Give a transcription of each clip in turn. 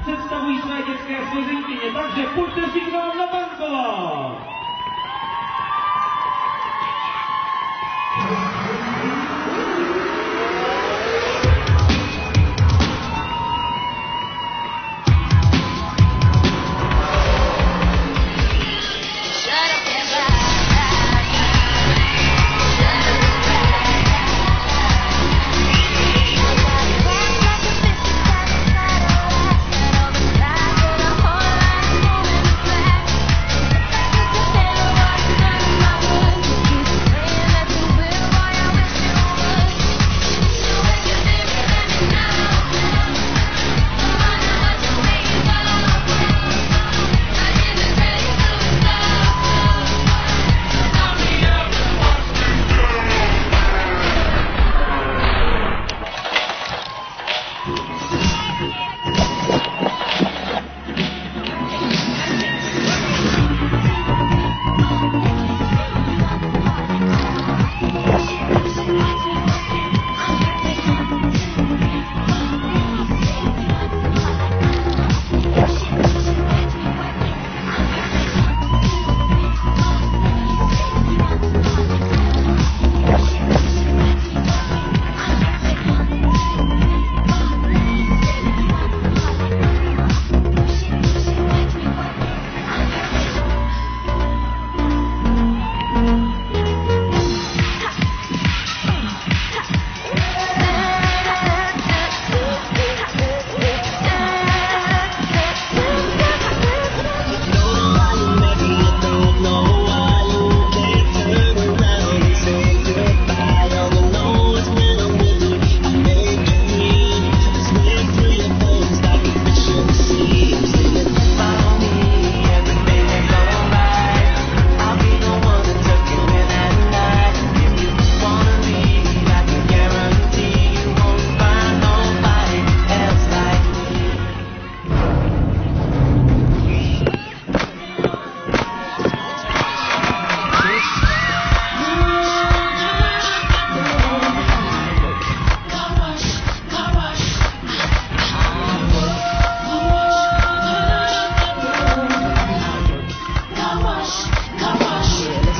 představují své dětské složenkyně, takže pojďte si k nám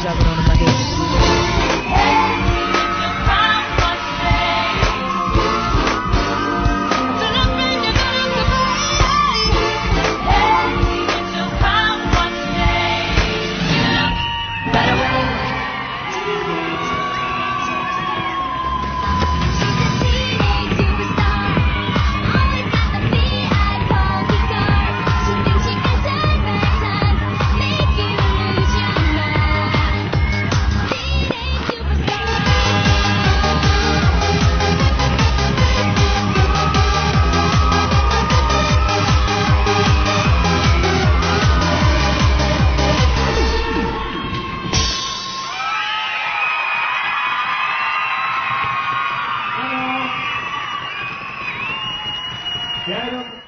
driving on in my head. Quedaron